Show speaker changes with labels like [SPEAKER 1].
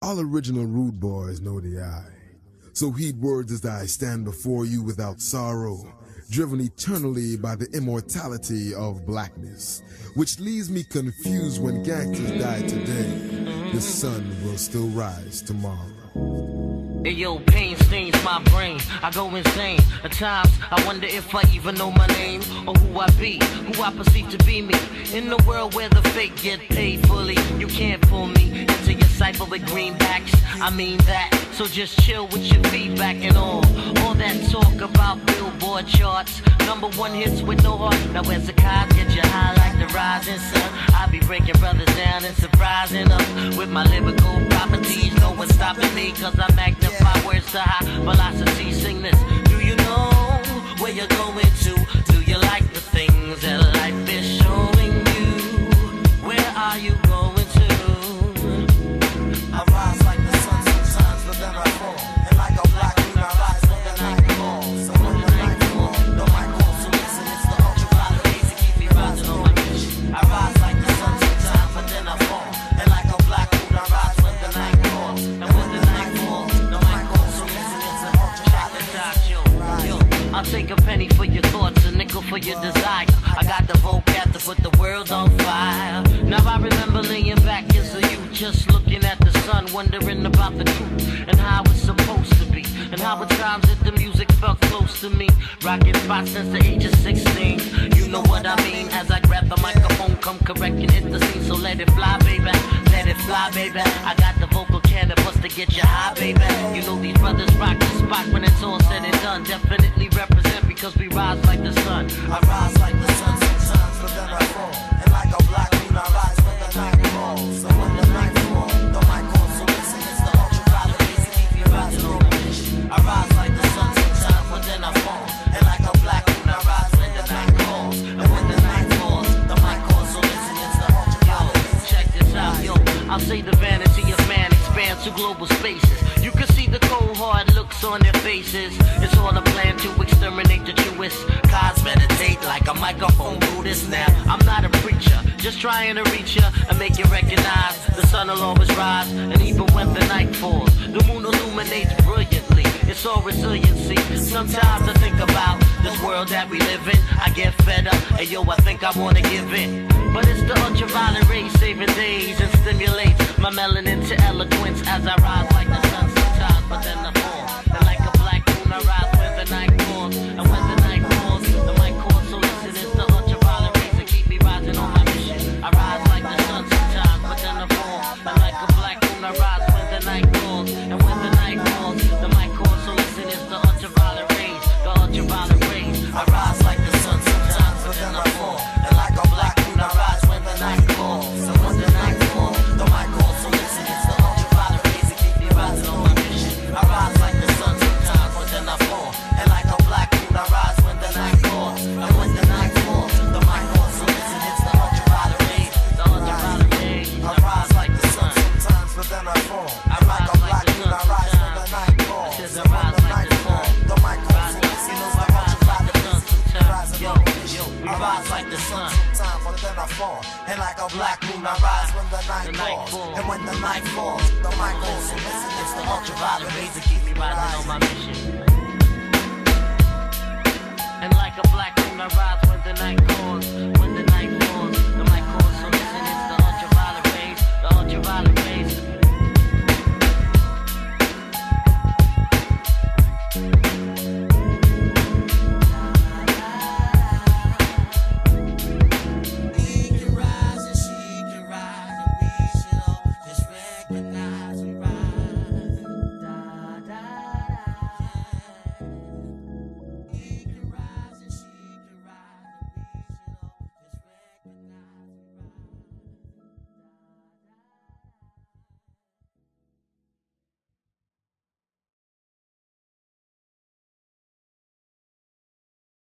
[SPEAKER 1] All original rude boys know the I. So heed words as I stand before you without sorrow, driven eternally by the immortality of blackness, which leaves me confused when gangsters die today. The sun will still rise tomorrow.
[SPEAKER 2] Yo, pain stains my brain. I go insane. At times, I wonder if I even know my name or who I be, who I perceive to be me. In the world where the fake get paid fully, you can't fool me into your cipher with greenbacks. I mean that. So just chill with your feedback and all. All that talk about billboard charts. Number one hits with no heart. Now where's the cops get you high like the rising sun? I be breaking brothers down and surprising them with my lyrical properties. No one's stopping me cause I magnify words to high velocity. Sing this. Do you know where you're going to? Do you like the things that life is showing you? Where are you take a penny for your thoughts, a nickel for your desire. I got the vocab to put the world on fire. Now I remember laying back as a youth, just looking at the sun, wondering about the truth and how it's supposed to be. And how at times that the music felt close to me. Rocking spots since the age of 16. You know what I mean? As I grab the microphone, come correct and hit the scene. So let it fly, baby. Let it fly, baby. I got the vocal to get you high, baby. You know these brothers rock the spot when it's all said and done. Definitely represent because we rise like the sun.
[SPEAKER 3] I rise like the sun sometimes, but then I fall. And like a black moon, I rise when the night falls. So when the night falls, the mic calls. So listen, it's the rays that keep me rising on my mission. I rise like the sun sometimes, but then I fall. And like a black moon, I rise when the night falls. And when the night falls, the mic calls. So listen, it's the ultraviolet rays.
[SPEAKER 2] Check this out, yo. I'll say the vanity to global spaces. You can see the cold hard looks on their faces. It's all a plan to exterminate the truest. Cause meditate like a microphone Buddhist now. I'm not a preacher, just trying to reach ya and make you recognize the sun will always rise. And even when the night falls, the moon illuminates brilliantly. It's all resiliency. Sometimes I think about world that we live in. I get fed up, and yo, I think I wanna give in. But it's the ultraviolet rays saving days and stimulates my melanin to eloquence as I rise like the sun sometimes, but then I rise like the sun. Sometimes, but then I fall. And like a black moon, I rise when the night The night falls.
[SPEAKER 3] falls. And when the night falls, the mic calls. So listen, it's the ultraviolet rays that keep me
[SPEAKER 2] rising on my mission. And like a black moon, I rise when the night calls.